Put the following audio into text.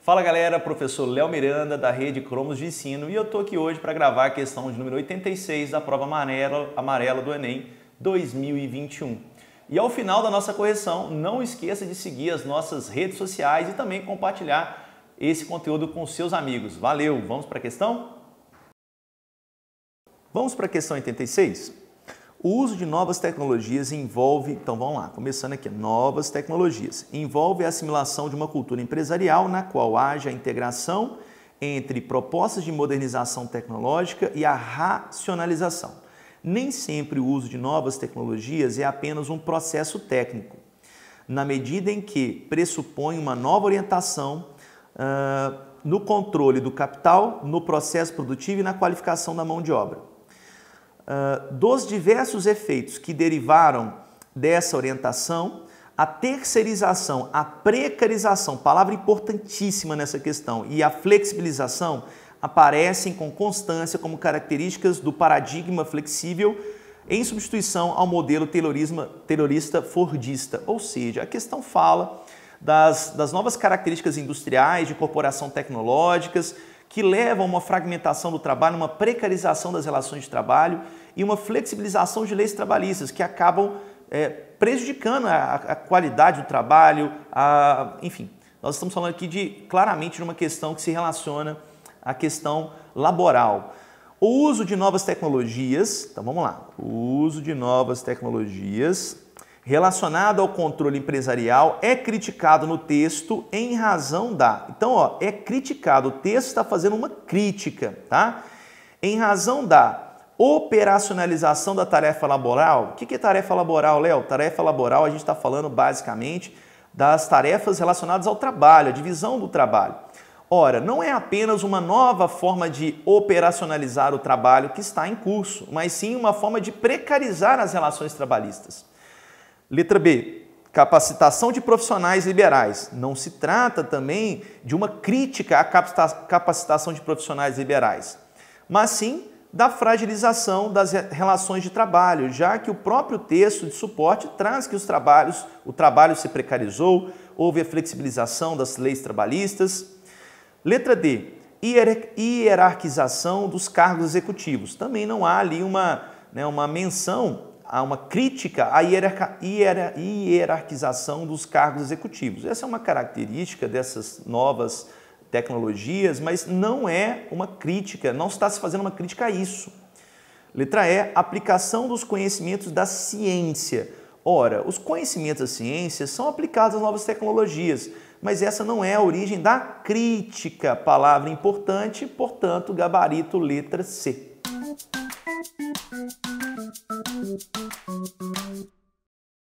Fala galera, professor Léo Miranda da rede Cromos de Ensino e eu tô aqui hoje para gravar a questão de número 86 da prova amarela, amarela do Enem 2021. E ao final da nossa correção, não esqueça de seguir as nossas redes sociais e também compartilhar esse conteúdo com seus amigos. Valeu, vamos para a questão? Vamos para a questão 86? O uso de novas tecnologias envolve, então vamos lá, começando aqui, novas tecnologias. Envolve a assimilação de uma cultura empresarial na qual haja a integração entre propostas de modernização tecnológica e a racionalização. Nem sempre o uso de novas tecnologias é apenas um processo técnico, na medida em que pressupõe uma nova orientação uh, no controle do capital, no processo produtivo e na qualificação da mão de obra. Dos diversos efeitos que derivaram dessa orientação, a terceirização, a precarização, palavra importantíssima nessa questão, e a flexibilização aparecem com constância como características do paradigma flexível em substituição ao modelo terrorista fordista. Ou seja, a questão fala das, das novas características industriais, de corporação tecnológicas, que levam a uma fragmentação do trabalho, uma precarização das relações de trabalho e uma flexibilização de leis trabalhistas que acabam é, prejudicando a, a, qualidade do trabalho, a, enfim. Nós estamos falando aqui de claramente de uma questão que se relaciona à questão laboral. O uso de novas tecnologias, então vamos lá, o uso de novas tecnologias relacionado ao controle empresarial é criticado no texto em razão da. Então, ó, é criticado, o texto está fazendo uma crítica, tá? Em razão da operacionalização da tarefa laboral. O que é tarefa laboral, Léo? Tarefa laboral, a gente está falando basicamente das tarefas relacionadas ao trabalho, a divisão do trabalho. Ora, não é apenas uma nova forma de operacionalizar o trabalho que está em curso, mas sim uma forma de precarizar as relações trabalhistas. Letra B. Capacitação de profissionais liberais. Não se trata também de uma crítica à capacitação de profissionais liberais, mas sim da fragilização das relações de trabalho, já que o próprio texto de suporte traz que os trabalhos, o trabalho se precarizou, houve a flexibilização das leis trabalhistas. Letra D. Hierarquização dos cargos executivos. Também não há ali uma, né, uma menção há uma crítica à hierarquização dos cargos executivos. Essa é uma característica dessas novas tecnologias, mas não é uma crítica, não está se fazendo uma crítica a isso. Letra E, aplicação dos conhecimentos da ciência. Ora, os conhecimentos da ciência são aplicados às novas tecnologias, mas essa não é a origem da crítica, palavra importante, portanto, gabarito letra C.